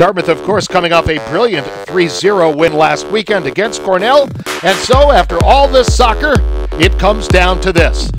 Dartmouth, of course, coming off a brilliant 3 0 win last weekend against Cornell. And so, after all this soccer, it comes down to this.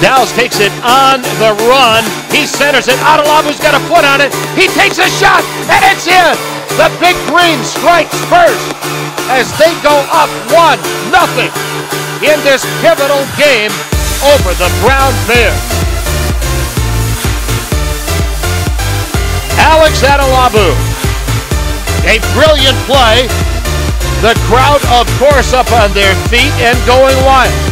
Dowse takes it on the run. He centers it. Adelabu's got a foot on it. He takes a shot, and it's in. The Big Green strikes first as they go up 1 nothing in this pivotal game over the Brown Bears. Alex Adelabu, a brilliant play. The crowd, of course, up on their feet and going wild.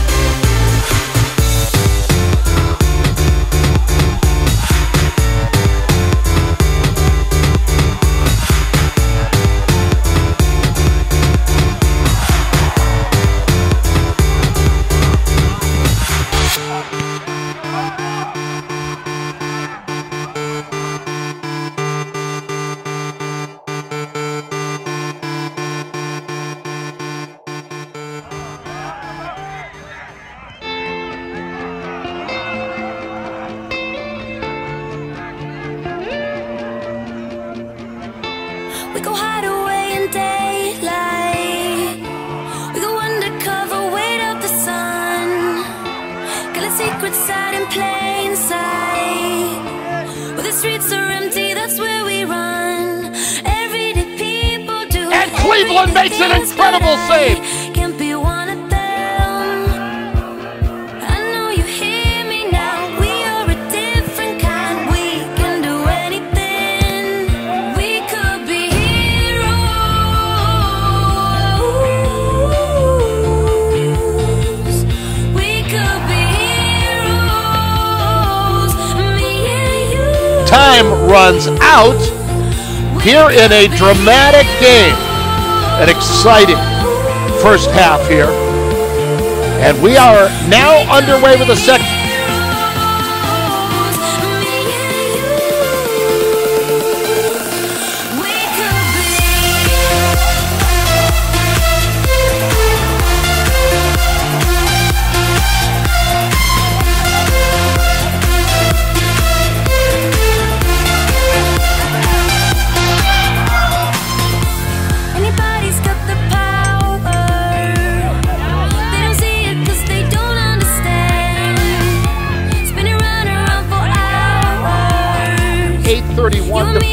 Streets are empty, that's where we run. Everyday people do. And Cleveland makes an incredible save. Time runs out here in a dramatic game. An exciting first half here. And we are now underway with the second.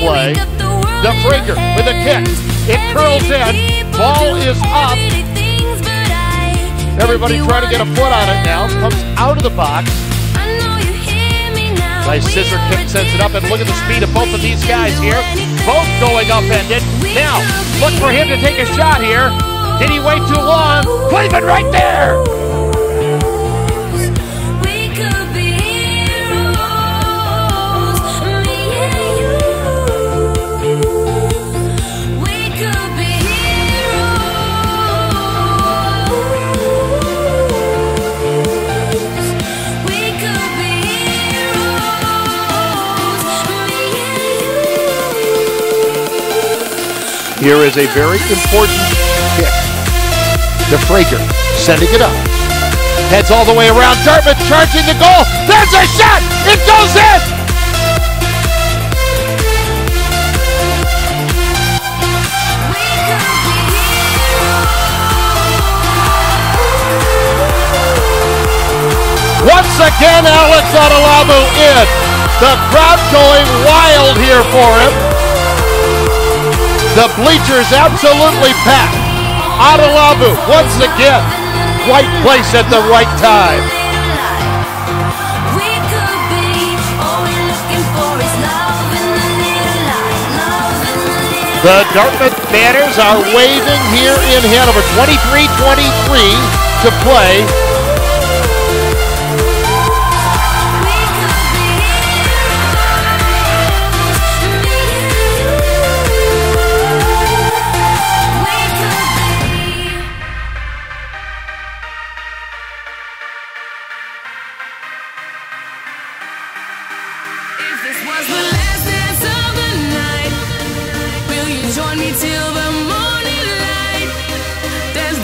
Play. DeFrager with a kick. It curls in. Ball is up. Everybody trying to get a foot on it now. Comes out of the box. Nice scissor kick sends it up, and look at the speed of both of these guys here. Both going upended. Now, look for him to take a shot here. Did he wait too long? Cleveland right there. Here is a very important kick. DeFrager sending it up. Heads all the way around. Dartmouth charging the goal. There's a shot. It goes in. Once again, Alex Adelabu in. The crowd going wild here for him. The bleachers absolutely packed. Adelabu once again, right place at the right time. The Dartmouth banners are waving here in Hanover. 23-23 to play.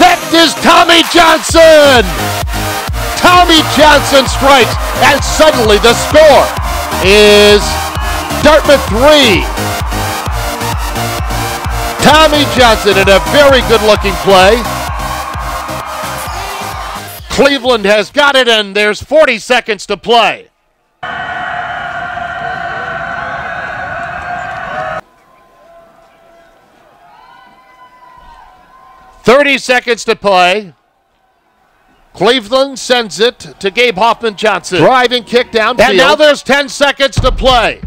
That is Tommy Johnson. Tommy Johnson strikes, and suddenly the score is Dartmouth 3. Tommy Johnson in a very good looking play. Cleveland has got it, and there's 40 seconds to play. 30 seconds to play. Cleveland sends it to Gabe Hoffman Johnson. Driving kick downfield. And now there's 10 seconds to play.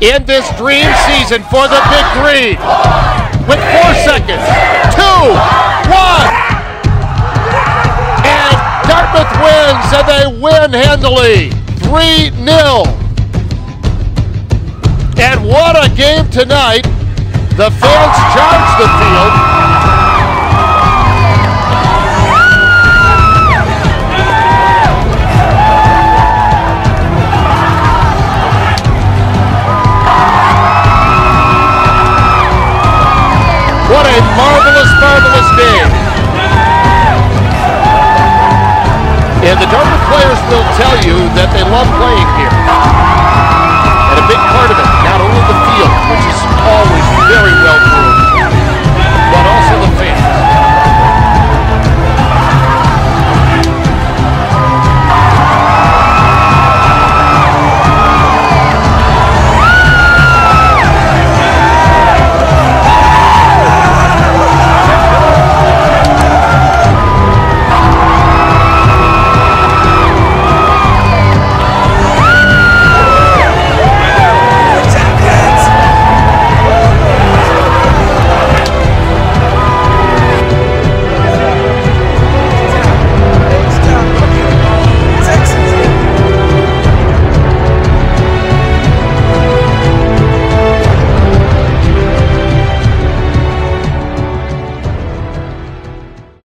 In this dream season for the Big Green. With four seconds. Two, one. And Dartmouth wins, and they win handily. 3 0. And what a game tonight. The fans charge the field. What a marvelous, marvelous game. And the Dartmouth players will tell you that they love playing